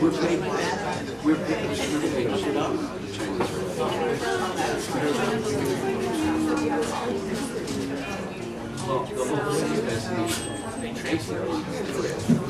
We're paid, we're paid, Well, the whole thing is the, they trace it.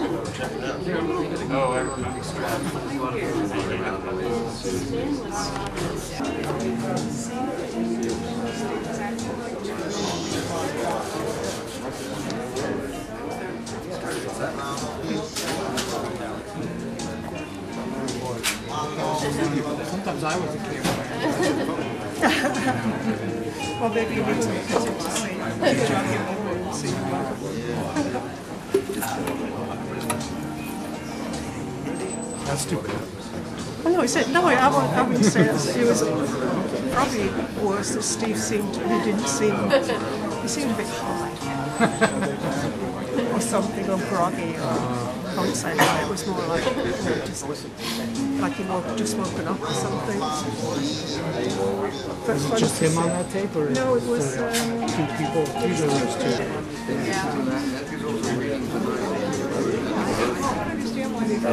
Oh, I remember. Sometimes I was a kid. Well, maybe you need to That's too bad. Well, no, he said, no, I wouldn't, I wouldn't say that. It was probably worse that Steve seemed, he didn't seem, he seemed a bit high. or something, or groggy, or I wouldn't say that. It was more like, you know, just, like he woke, just woken up or something. But fun Just him on that tape, or No, it was, um, two people? These are those two. So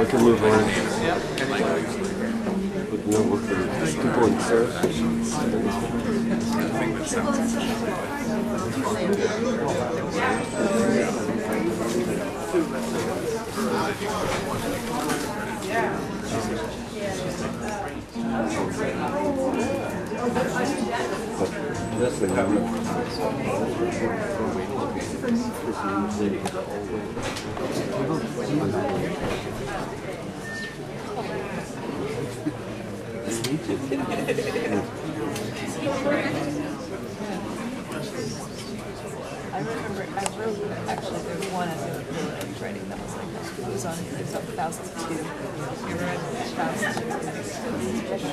I can move on. With no work people in service. That's the. I remember, I wrote, actually, there was one as a I writing that was like, that. it was on, it was up Faust two. You read Faust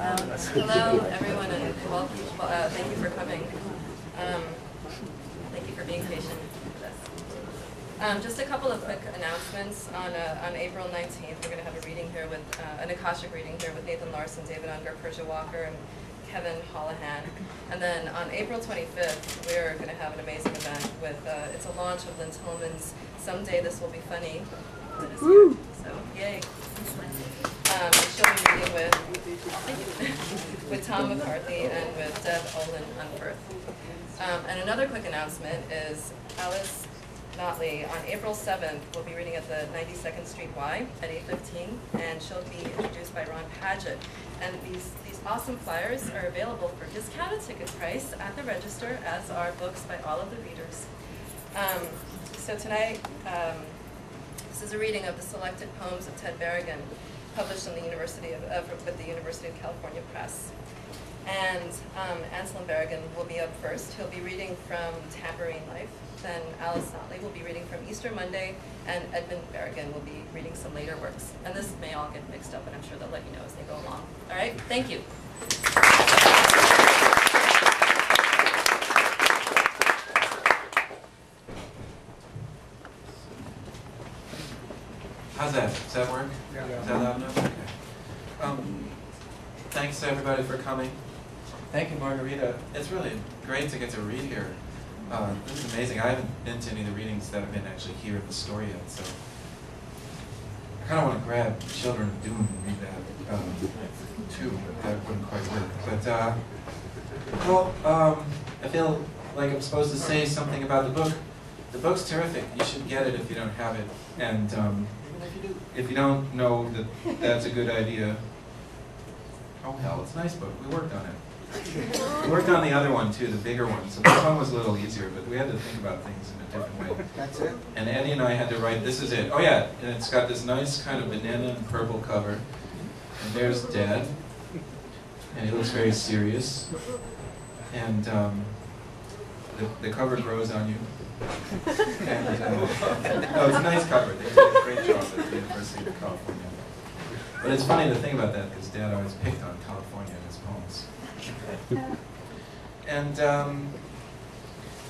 Um, hello, everyone, and welcome. Uh, thank you for coming. Um, thank you for being patient with us. Um, just a couple of quick announcements. On uh, on April 19th, we're going to have a reading here with uh, an Akashic reading here with Nathan Larson, David Unger, Persia Walker, and Kevin Holohan. And then on April 25th, we're going to have an amazing event with uh, it's a launch of Lynne Tillman's "Someday This Will Be Funny." So yay! Um, she'll be meeting with with Tom McCarthy and with Deb Olin Unferth. Um, and another quick announcement is Alice Notley on April 7th will be reading at the 92nd Street Y at 8:15, and she'll be introduced by Ron Padgett. And these these awesome flyers are available for discounted ticket price at the register, as are books by all of the readers. Um, so tonight. Um, this is a reading of the selected poems of Ted Berrigan, published in the University of, uh, with the University of California Press. And um, Anselm Berrigan will be up first. He'll be reading from Tambourine Life. Then Alice Notley will be reading from Easter Monday, and Edmund Berrigan will be reading some later works. And this may all get mixed up, and I'm sure they'll let you know as they go along. All right, thank you. How's that? Does that work? Is that loud enough? Okay. Um, thanks to everybody for coming. Thank you, Margarita. It's really great to get to read here. Uh, this is amazing. I haven't been to any of the readings that have been actually here at the store yet, so I kind of want to grab Children of Doom and read that um, too. but That wouldn't quite work. But uh, well, um, I feel like I'm supposed to say something about the book. The book's terrific. You should get it if you don't have it. And um, if you don't know that that's a good idea, oh hell, it's a nice book. We worked on it. We worked on the other one too, the bigger one. So this one was a little easier, but we had to think about things in a different way. That's it? And Eddie and I had to write, this is it. Oh yeah, and it's got this nice kind of banana and purple cover. And there's Dad. And he looks very serious. And um, the, the cover grows on you. And, uh, no, it's a nice cover. They did a great job at the University of California. But it's funny to think about that because Dad always picked on California in his poems. And um,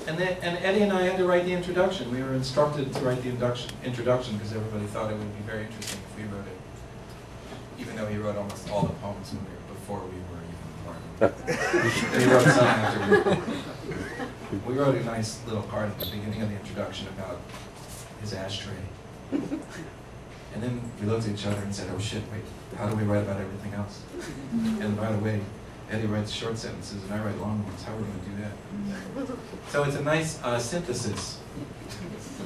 and then and Eddie and I had to write the introduction. We were instructed to write the induction, introduction because everybody thought it would be very interesting if we wrote it. Even though he wrote almost all the poems when we were, before we were even born. Wrote some after we. We wrote a nice little part at the beginning of the introduction about his ashtray. And then we looked at each other and said, oh shit, wait, how do we write about everything else? And by the way, Eddie writes short sentences and I write long ones. How are we going to do that? So it's a nice uh, synthesis.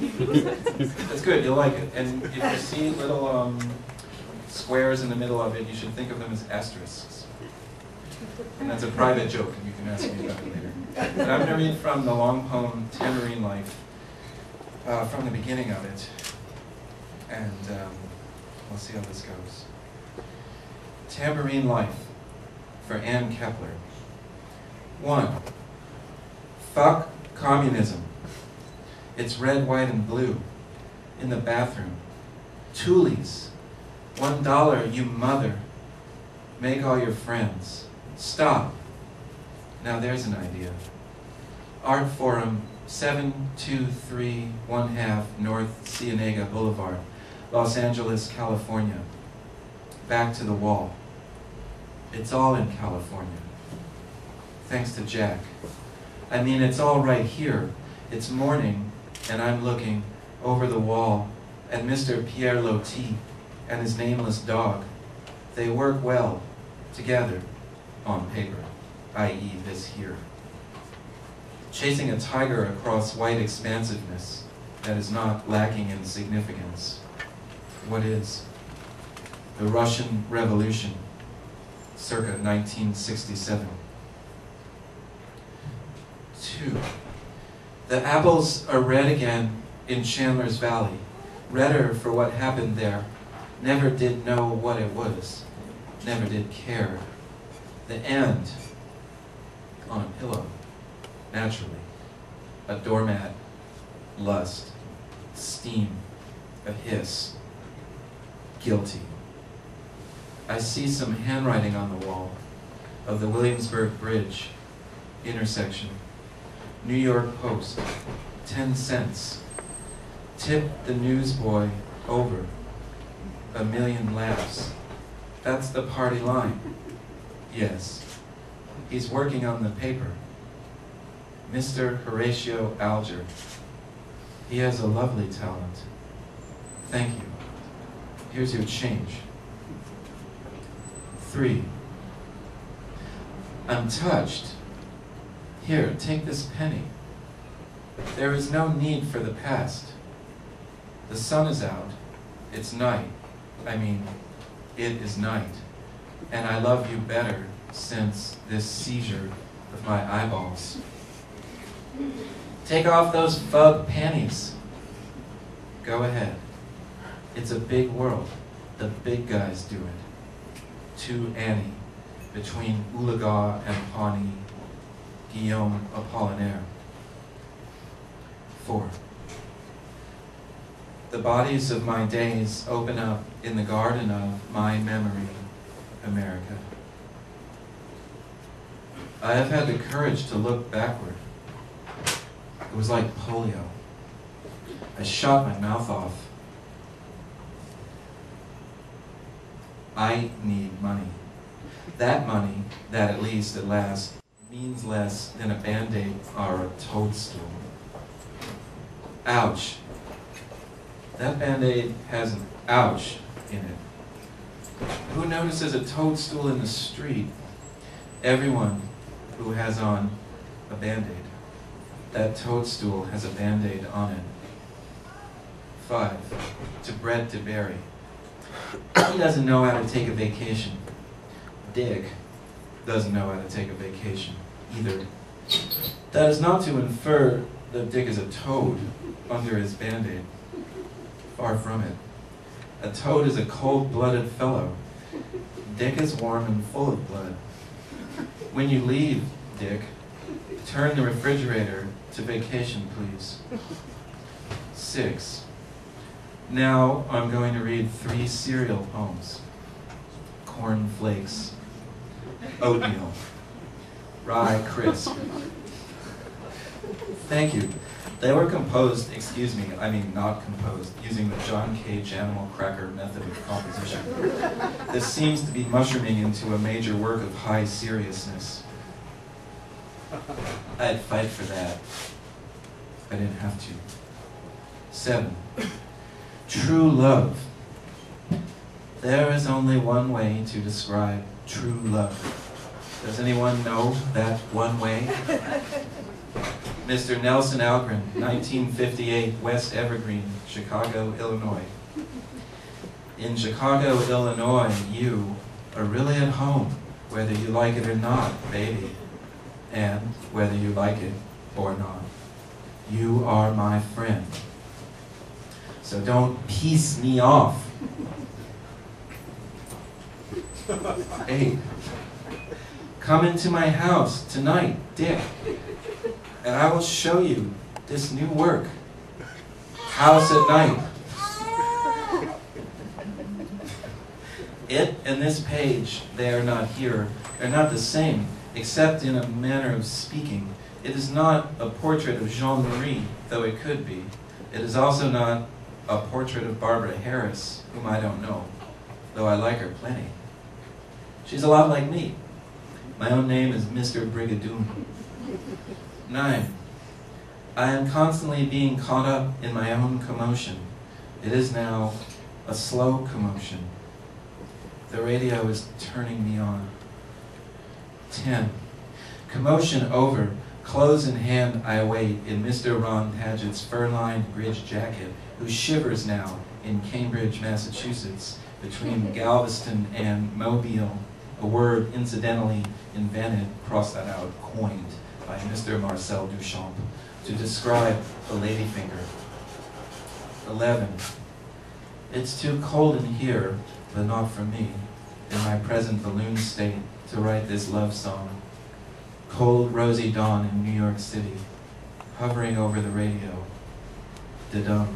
That's good, you'll like it. And if you see little um, squares in the middle of it, you should think of them as asterisks. And that's a private joke, and you can ask me about it later. But I'm going to read from the long poem Tambourine Life, uh, from the beginning of it. And um, we'll see how this goes. Tambourine Life for Ann Kepler. One, fuck communism. It's red, white, and blue in the bathroom. Toolies, one dollar, you mother. Make all your friends. Stop. Now there's an idea. Artforum, 7231 half North Cienega Boulevard, Los Angeles, California. Back to the wall. It's all in California. Thanks to Jack. I mean, it's all right here. It's morning, and I'm looking over the wall at Mr. Pierre Loti and his nameless dog. They work well together on paper, i.e. this here. Chasing a tiger across white expansiveness that is not lacking in significance. What is? The Russian Revolution circa 1967. Two, the apples are red again in Chandler's Valley, redder for what happened there. Never did know what it was, never did care. The end on a pillow, naturally. A doormat, lust, steam, a hiss, guilty. I see some handwriting on the wall of the Williamsburg Bridge intersection. New York Post, 10 cents. Tip the newsboy over. A million laughs. That's the party line. Yes. He's working on the paper. Mr. Horatio Alger. He has a lovely talent. Thank you. Here's your change. Three. I'm touched. Here, take this penny. There is no need for the past. The sun is out. It's night. I mean, it is night. And I love you better since this seizure of my eyeballs. Take off those fug panties. Go ahead. It's a big world. The big guys do it. To Annie, between Oolagah and Pawnee, Guillaume Apollinaire. Four. The bodies of my days open up in the garden of my memory, America. I have had the courage to look backward. It was like polio. I shot my mouth off. I need money. That money, that at least at last, means less than a band-aid or a toadstool. Ouch. That band-aid has an ouch in it. Who notices a toadstool in the street? Everyone who has on a band-aid. That toadstool has a band-aid on it. Five, to bread to DeBerry. He doesn't know how to take a vacation. Dick doesn't know how to take a vacation either. That is not to infer that Dick is a toad under his band-aid. Far from it. A toad is a cold-blooded fellow. Dick is warm and full of blood. When you leave, Dick, turn the refrigerator to vacation, please. Six. Now I'm going to read three cereal poems. Corn flakes, oatmeal, rye crisp. Thank you. They were composed, excuse me, I mean not composed, using the John Cage animal Cracker method of composition. This seems to be mushrooming into a major work of high seriousness. I'd fight for that. I didn't have to. Seven. True love. There is only one way to describe true love. Does anyone know that one way? Mr. Nelson Algren, 1958, West Evergreen, Chicago, Illinois. In Chicago, Illinois, you are really at home, whether you like it or not, baby. And whether you like it or not. You are my friend. So don't piece me off. hey, Come into my house tonight, Dick, and I will show you this new work. House at night. It and this page, they are not here, are not the same, except in a manner of speaking. It is not a portrait of Jean Marie, though it could be. It is also not a portrait of Barbara Harris, whom I don't know, though I like her plenty. She's a lot like me. My own name is Mr. Brigadoon. Nine. I am constantly being caught up in my own commotion. It is now a slow commotion. The radio is turning me on. 10. Commotion over. Clothes in hand, I await in Mr. Ron Padgett's fur-lined bridge jacket, who shivers now in Cambridge, Massachusetts, between Galveston and Mobile, a word incidentally invented, cross that out, coined by Mr. Marcel Duchamp to describe the ladyfinger. 11. It's too cold in here, but not for me, in my present balloon state, to write this love song. Cold, rosy dawn in New York City, hovering over the radio. Da-dum.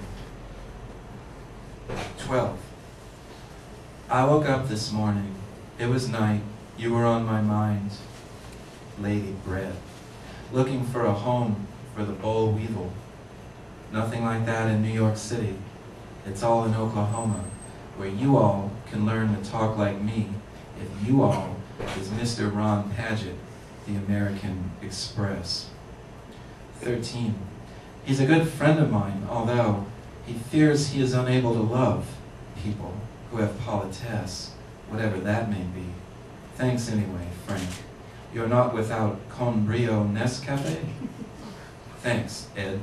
12. I woke up this morning. It was night. You were on my mind. Lady Bread. Looking for a home for the boll weevil. Nothing like that in New York City. It's all in Oklahoma, where you all can learn to talk like me if you all is Mr. Ron Padgett, the American Express. 13. He's a good friend of mine, although he fears he is unable to love people who have politesse, whatever that may be. Thanks anyway, Frank. You're not without Con Brio Nescafe? Thanks, Ed.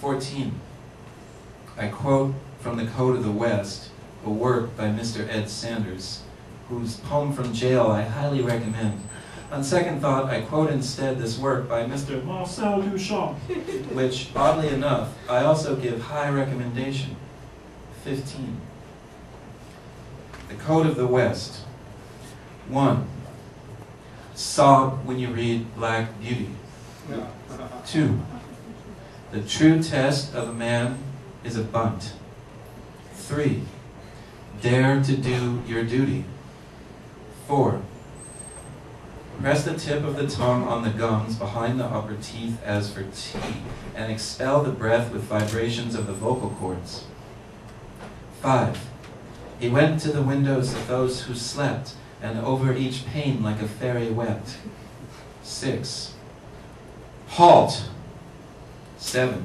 14. I quote from the Code of the West, a work by Mr. Ed Sanders, whose poem from jail I highly recommend. On second thought, I quote instead this work by Mr. Marcel Duchamp, which, oddly enough, I also give high recommendation. 15. The Code of the West. 1. Sob when you read Black Beauty. 2. The true test of a man is a bunt. 3. Dare to do your duty. 4. Press the tip of the tongue on the gums behind the upper teeth as for tea, and expel the breath with vibrations of the vocal cords. 5. He went to the windows of those who slept, and over each pane like a fairy wept. Six. Halt! Seven.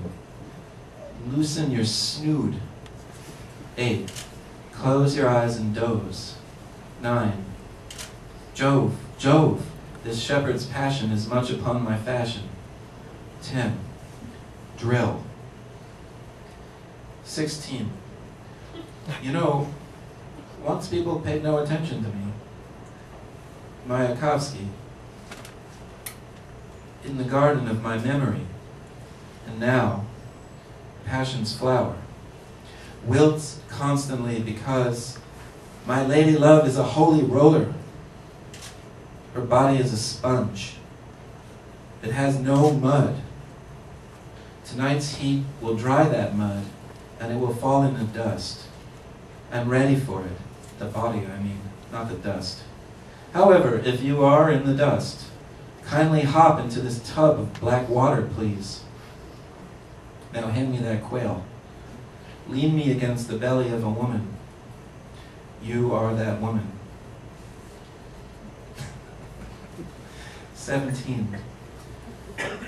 Loosen your snood. Eight. Close your eyes and doze. Nine. Jove, Jove, this shepherd's passion is much upon my fashion. Ten. Drill. Sixteen. You know, once people paid no attention to me. Mayakovsky, in the garden of my memory, and now, passion's flower, wilts constantly because my lady love is a holy roller. Her body is a sponge. It has no mud. Tonight's heat will dry that mud, and it will fall into dust. I'm ready for it. The body, I mean, not the dust. However, if you are in the dust, kindly hop into this tub of black water, please. Now hand me that quail. Lean me against the belly of a woman. You are that woman. 17.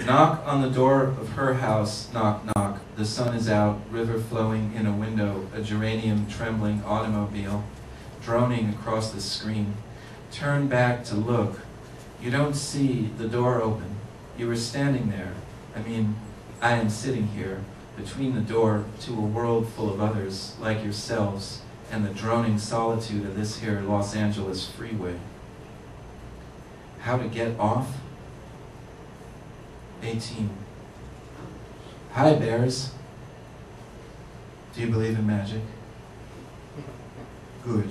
Knock on the door of her house, knock, knock. The sun is out, river flowing in a window, a geranium trembling automobile, droning across the screen. Turn back to look. You don't see the door open. You were standing there. I mean, I am sitting here, between the door to a world full of others, like yourselves, and the droning solitude of this here Los Angeles freeway. How to get off? 18. Hi, bears. Do you believe in magic? Good.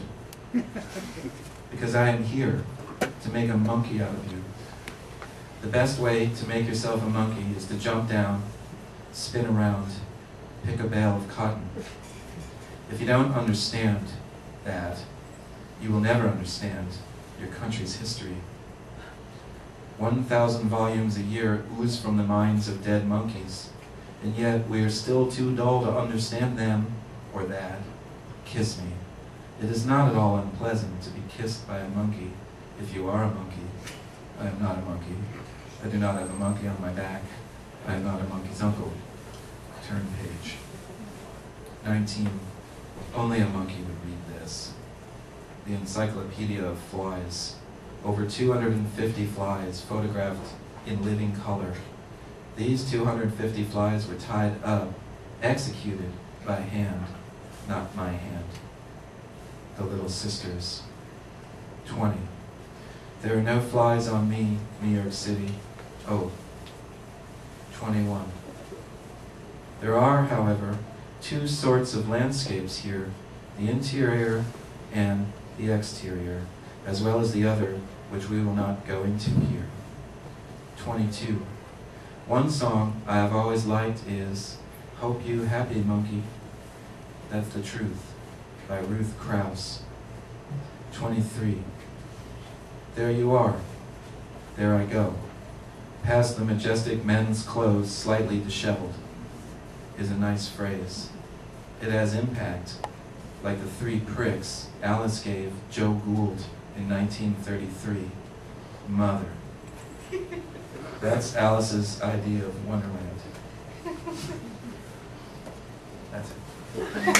Because I am here to make a monkey out of you. The best way to make yourself a monkey is to jump down, spin around, pick a bale of cotton. If you don't understand that, you will never understand your country's history. 1,000 volumes a year ooze from the minds of dead monkeys, and yet we are still too dull to understand them or that. Kiss me. It is not at all unpleasant to be kissed by a monkey if you are a monkey. I am not a monkey. I do not have a monkey on my back. I am not a monkey's uncle. Turn page. 19. Only a monkey would read this. The Encyclopedia of Flies. Over 250 flies photographed in living color. These 250 flies were tied up, executed by hand, not my hand. The Little Sisters. 20. There are no flies on me, New York City. Oh. 21. There are, however, two sorts of landscapes here, the interior and the exterior, as well as the other, which we will not go into here. 22. One song I have always liked is Hope You Happy Monkey. That's the Truth by Ruth Krauss. 23. There you are. There I go. Past the majestic men's clothes, slightly disheveled, is a nice phrase. It has impact, like the three pricks Alice gave Joe Gould in 1933. Mother. That's Alice's idea of Wonderland. That's it.